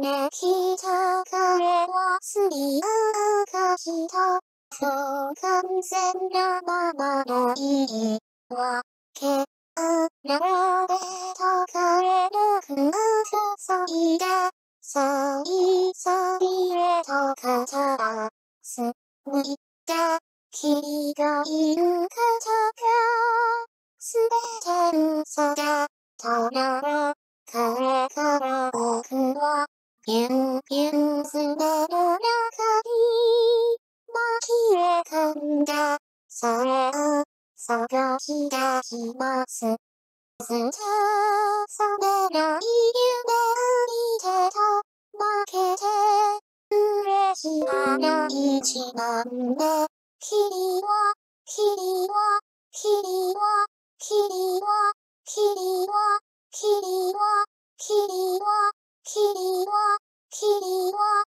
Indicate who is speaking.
Speaker 1: ね。きた彼はすりあかした。そう完全なままないいわけ。あられた彼のふわふさいで、さいさびれた方ら、すむいて、君がいる方が、すべて嘘だ、たなら、彼からげんげんすなの中に、巻き込んだ、それを、その日がひます。い夢を見てと、負けて、嬉しい一番目。君は、君は、君は、君は、君は、君は、君は、起我，起我。